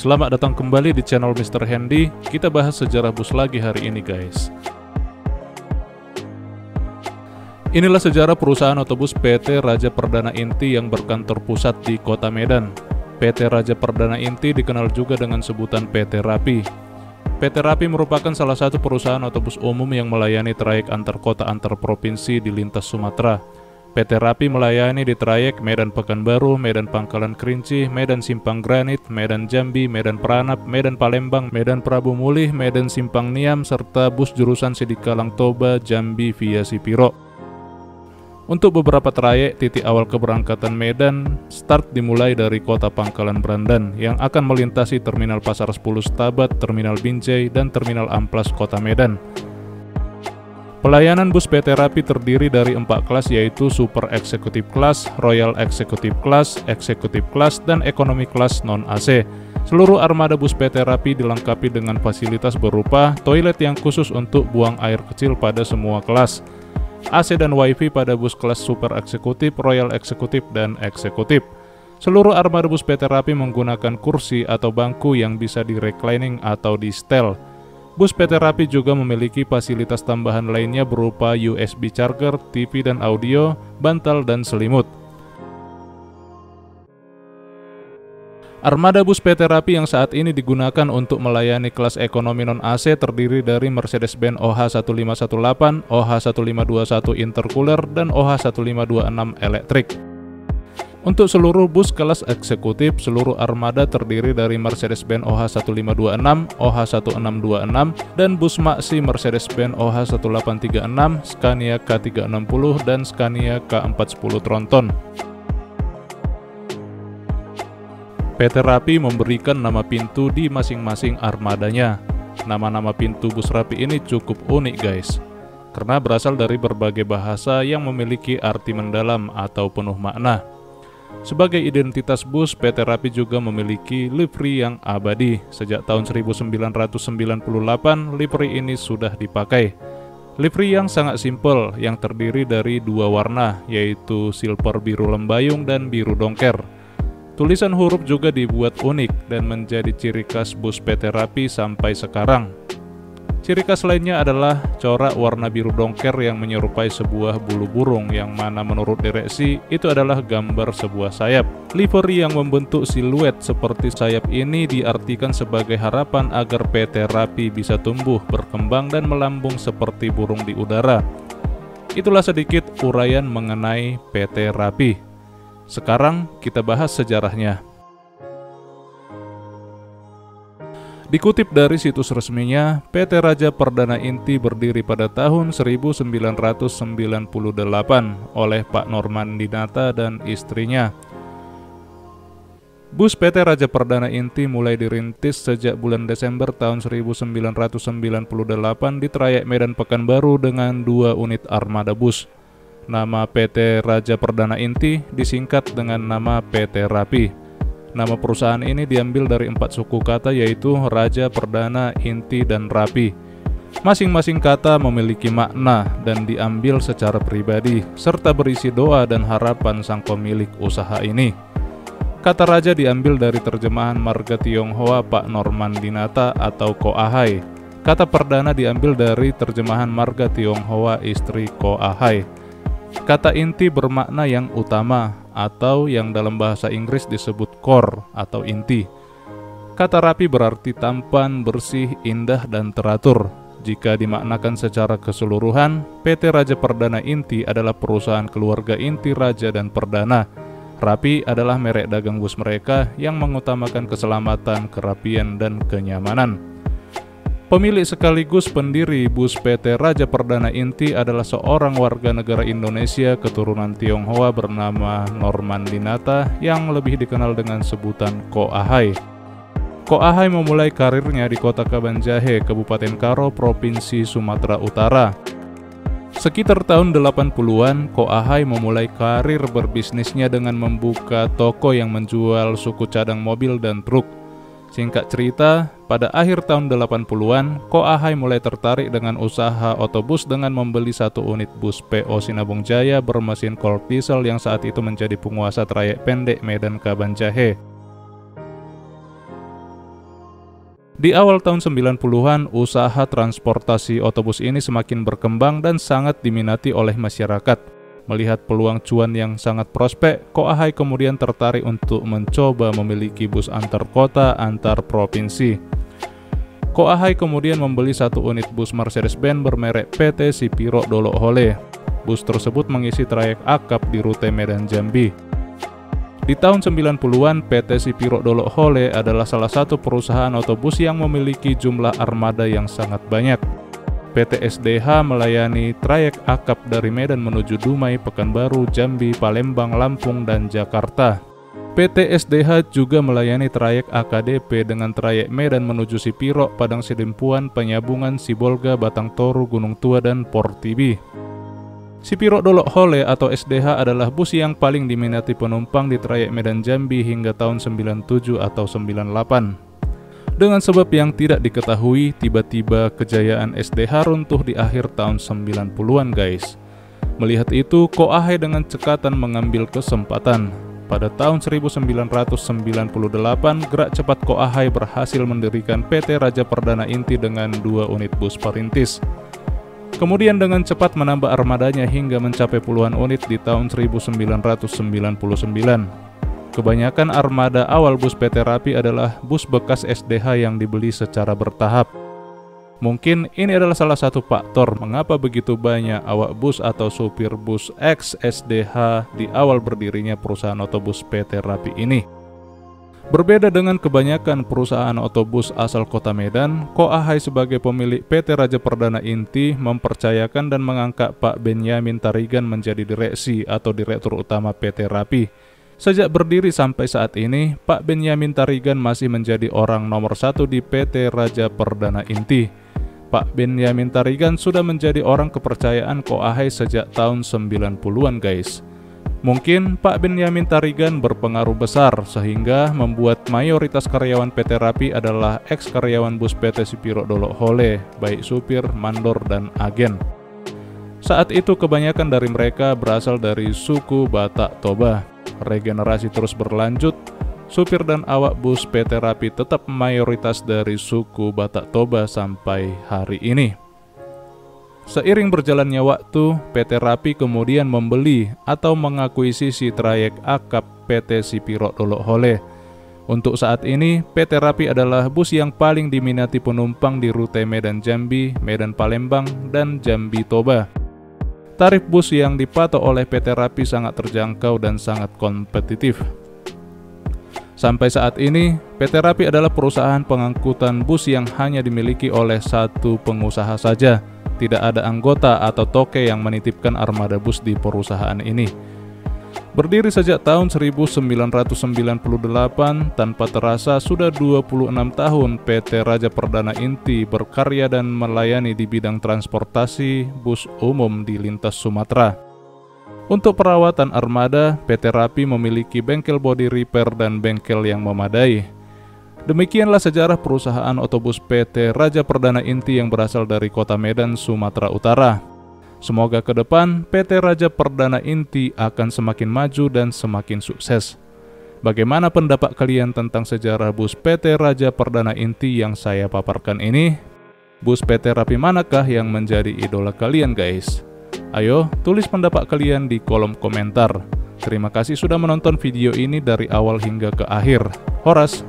Selamat datang kembali di channel Mr. Handy. Kita bahas sejarah bus lagi hari ini, guys. Inilah sejarah perusahaan otobus PT Raja Perdana Inti yang berkantor pusat di Kota Medan. PT Raja Perdana Inti dikenal juga dengan sebutan PT Rapi. PT Rapi merupakan salah satu perusahaan otobus umum yang melayani trayek antar kota antar provinsi di lintas Sumatera. PT Rapi melayani di trayek Medan Pekanbaru, Medan Pangkalan Kerinci, Medan Simpang Granit, Medan Jambi, Medan Peranap, Medan Palembang, Medan Prabu Mulih, Medan Simpang Niam, serta bus jurusan Sidikalang Toba, Jambi via Sipiro. Untuk beberapa trayek, titik awal keberangkatan Medan start dimulai dari kota Pangkalan Brandan yang akan melintasi Terminal Pasar 10 Stabat, Terminal Binjai, dan Terminal Amplas Kota Medan. Pelayanan bus PT Rapi terdiri dari empat kelas yaitu Super Executive Class, Royal Executive Class, Executive Class, dan Economy Class non-AC. Seluruh armada bus PT Rapi dilengkapi dengan fasilitas berupa toilet yang khusus untuk buang air kecil pada semua kelas, AC dan WiFi pada bus kelas Super Executive, Royal Executive, dan Executive. Seluruh armada bus PT Rapi menggunakan kursi atau bangku yang bisa di reclining atau di setel. Bus PT Rapi juga memiliki fasilitas tambahan lainnya berupa USB charger, TV dan audio, bantal dan selimut. Armada bus PT Rapi yang saat ini digunakan untuk melayani kelas ekonomi non-AC terdiri dari Mercedes-Benz OH1518, OH1521 intercooler, dan OH1526 elektrik. Untuk seluruh bus kelas eksekutif, seluruh armada terdiri dari Mercedes-Benz OH1526, OH1626, dan bus maksi Mercedes-Benz OH1836, Scania K360, dan Scania K410 Tronton. PT Rapi memberikan nama pintu di masing-masing armadanya. Nama-nama pintu bus Rapi ini cukup unik guys, karena berasal dari berbagai bahasa yang memiliki arti mendalam atau penuh makna. Sebagai identitas bus, PT Rapi juga memiliki livery yang abadi. Sejak tahun 1998, livery ini sudah dipakai. Livery yang sangat simpel, yang terdiri dari dua warna, yaitu silver biru lembayung dan biru dongker. Tulisan huruf juga dibuat unik dan menjadi ciri khas bus PT Rapi sampai sekarang. Ciri khas lainnya adalah corak warna biru dongker yang menyerupai sebuah bulu burung yang mana menurut direksi itu adalah gambar sebuah sayap. Livery yang membentuk siluet seperti sayap ini diartikan sebagai harapan agar PT Rapi bisa tumbuh, berkembang dan melambung seperti burung di udara. Itulah sedikit uraian mengenai PT Rapi. Sekarang kita bahas sejarahnya. Dikutip dari situs resminya, PT Raja Perdana Inti berdiri pada tahun 1998 oleh Pak Norman Dinata dan istrinya. Bus PT Raja Perdana Inti mulai dirintis sejak bulan Desember tahun 1998 di trayek Medan Pekanbaru dengan dua unit armada bus. Nama PT Raja Perdana Inti disingkat dengan nama PT Rapi. Nama perusahaan ini diambil dari empat suku kata yaitu Raja, Perdana, Inti, dan Rapi. Masing-masing kata memiliki makna dan diambil secara pribadi, serta berisi doa dan harapan sang pemilik usaha ini. Kata raja diambil dari terjemahan marga Tionghoa Pak Norman Dinata atau Ko Ahai. Kata perdana diambil dari terjemahan marga Tionghoa istri Ko Ahai. Kata inti bermakna yang utama, atau yang dalam bahasa Inggris disebut core atau inti. Kata rapi berarti tampan, bersih, indah, dan teratur. Jika dimaknakan secara keseluruhan, PT Raja Perdana Inti adalah perusahaan keluarga inti raja dan perdana. Rapi adalah merek dagang bus mereka yang mengutamakan keselamatan, kerapian, dan kenyamanan. Pemilik sekaligus pendiri bus PT Raja Perdana Inti adalah seorang warga negara Indonesia keturunan Tionghoa bernama Norman Dinata yang lebih dikenal dengan sebutan Ko Ahai. Ko Ahai memulai karirnya di kota Kabanjahe, Kabupaten Karo, Provinsi Sumatera Utara. Sekitar tahun 80-an, Ko Ahai memulai karir berbisnisnya dengan membuka toko yang menjual suku cadang mobil dan truk. Singkat cerita, pada akhir tahun 80-an, Ko Ahai mulai tertarik dengan usaha otobus dengan membeli satu unit bus PO Sinabung Jaya bermesin cold diesel yang saat itu menjadi penguasa trayek pendek Medan Kabanjahe. Di awal tahun 90-an, usaha transportasi otobus ini semakin berkembang dan sangat diminati oleh masyarakat. Melihat peluang cuan yang sangat prospek, Koahai kemudian tertarik untuk mencoba memiliki bus antar kota antar provinsi. Koahai kemudian membeli satu unit bus Mercedes-Benz bermerek PT Sipiro Dolok Hole. Bus tersebut mengisi trayek akap di rute Medan Jambi. Di tahun 90-an, PT Sipiro Dolok Hole adalah salah satu perusahaan otobus yang memiliki jumlah armada yang sangat banyak. PT SDH melayani trayek akap dari Medan menuju Dumai, Pekanbaru, Jambi, Palembang, Lampung, dan Jakarta. PT SDH juga melayani trayek AKDP dengan trayek Medan menuju Sipiro, Padang Sidimpuan, Penyabungan, Sibolga, Batang Toru, Gunung Tua, dan Portibi. Sipiro Dolok Hole atau SDH adalah bus yang paling diminati penumpang di trayek Medan Jambi hingga tahun 97 atau 98. Dengan sebab yang tidak diketahui, tiba-tiba kejayaan SDH runtuh di akhir tahun 90-an guys. Melihat itu, Koahe dengan cekatan mengambil kesempatan. Pada tahun 1998, gerak cepat Koahai berhasil mendirikan PT Raja Perdana Inti dengan dua unit bus perintis. Kemudian dengan cepat menambah armadanya hingga mencapai puluhan unit di tahun 1999. Kebanyakan armada awal bus PT Rapi adalah bus bekas SDH yang dibeli secara bertahap. Mungkin ini adalah salah satu faktor mengapa begitu banyak awak bus atau supir bus X SDH di awal berdirinya perusahaan otobus PT Rapi ini. Berbeda dengan kebanyakan perusahaan otobus asal kota Medan, Koahai sebagai pemilik PT Raja Perdana Inti mempercayakan dan mengangkat Pak Benyamin Tarigan menjadi direksi atau direktur utama PT Rapi. Sejak berdiri sampai saat ini, Pak Benyamin Tarigan masih menjadi orang nomor satu di PT Raja Perdana Inti. Pak Benyamin Tarigan sudah menjadi orang kepercayaan Koahai sejak tahun 90-an guys. Mungkin Pak Benyamin Tarigan berpengaruh besar sehingga membuat mayoritas karyawan PT Rapi adalah ex-karyawan bus PT Sipiro Dolok Hole, baik supir, mandor, dan agen. Saat itu kebanyakan dari mereka berasal dari suku Batak Toba. Regenerasi terus berlanjut, supir dan awak bus PT Rapi tetap mayoritas dari suku Batak Toba sampai hari ini. Seiring berjalannya waktu, PT Rapi kemudian membeli atau mengakuisisi trayek akap PT Sipiro Dolok Hole. Untuk saat ini, PT Rapi adalah bus yang paling diminati penumpang di rute Medan Jambi, Medan Palembang, dan Jambi Toba. Tarif bus yang dipatok oleh PT Rapi sangat terjangkau dan sangat kompetitif. Sampai saat ini, PT Rapi adalah perusahaan pengangkutan bus yang hanya dimiliki oleh satu pengusaha saja, tidak ada anggota atau toke yang menitipkan armada bus di perusahaan ini. Berdiri sejak tahun 1998, tanpa terasa sudah 26 tahun PT Raja Perdana Inti berkarya dan melayani di bidang transportasi bus umum di lintas Sumatera. Untuk perawatan armada, PT Rapi memiliki bengkel body repair dan bengkel yang memadai. Demikianlah sejarah perusahaan otobus PT Raja Perdana Inti yang berasal dari kota Medan, Sumatera Utara. Semoga ke depan PT Raja Perdana Inti akan semakin maju dan semakin sukses. Bagaimana pendapat kalian tentang sejarah bus PT Raja Perdana Inti yang saya paparkan ini? Bus PT Rapi manakah yang menjadi idola kalian guys? Ayo, tulis pendapat kalian di kolom komentar. Terima kasih sudah menonton video ini dari awal hingga ke akhir. Horas,